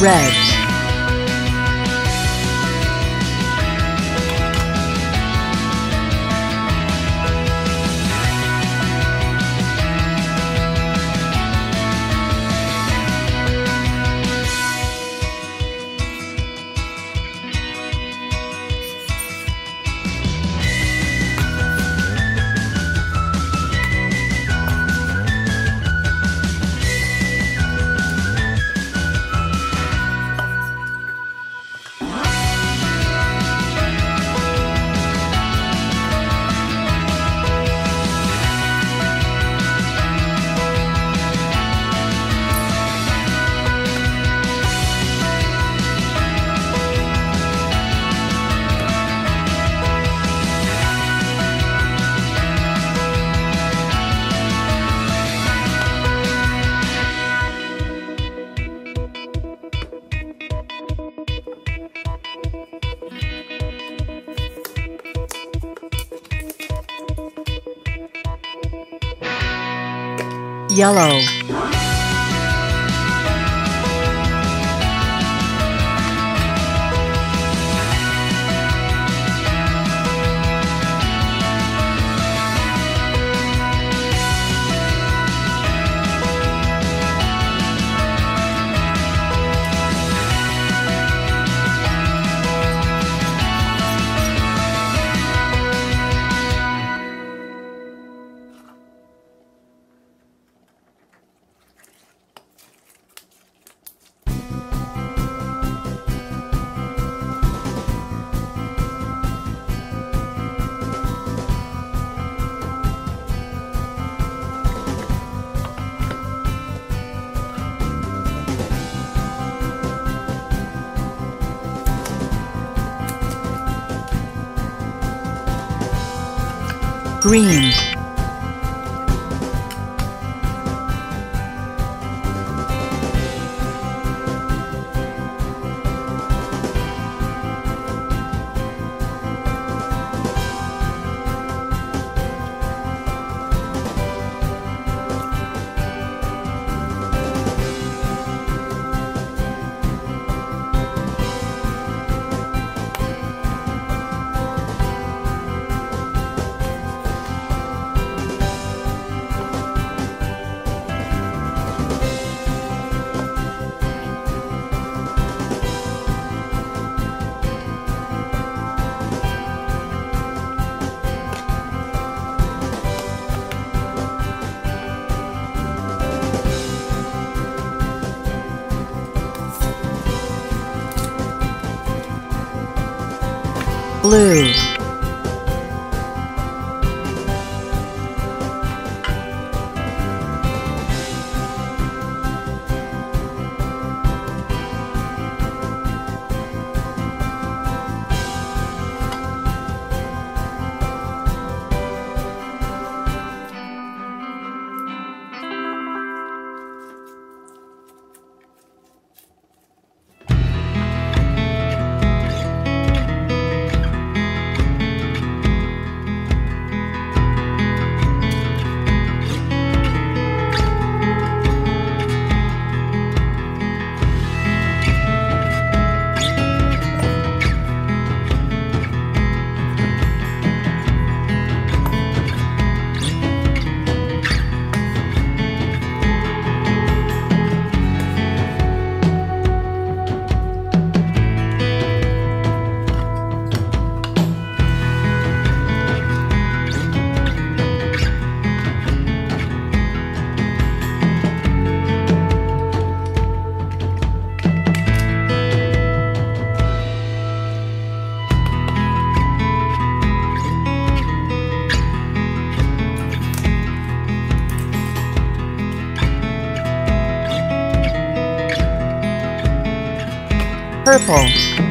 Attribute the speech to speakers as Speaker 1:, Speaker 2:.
Speaker 1: Red. Yellow, green, blue, purple,